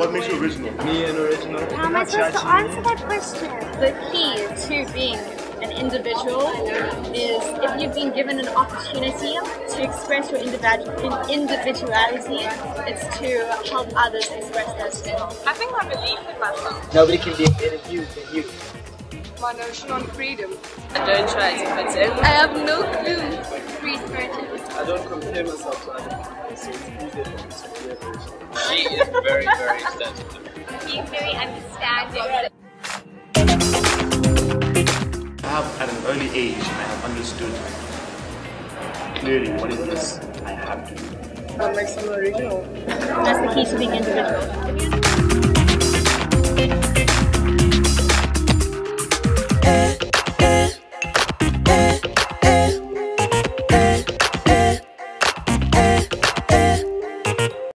What makes you original? Me and original. How am I supposed to answer that question? The key to being an individual is if you've been given an opportunity to express your individuality, it's to help others express theirs. I think I believe in myself. Nobody can be better you than you. My notion on freedom. I don't try to fit in. I have no clue. Free spirited. I don't compare myself to other people, so it's easier for me to be a She is very, very sensitive. Being very understanding. I have, at an early age, I have understood clearly what it is I have to do. What makes them original? That's the key to being individual.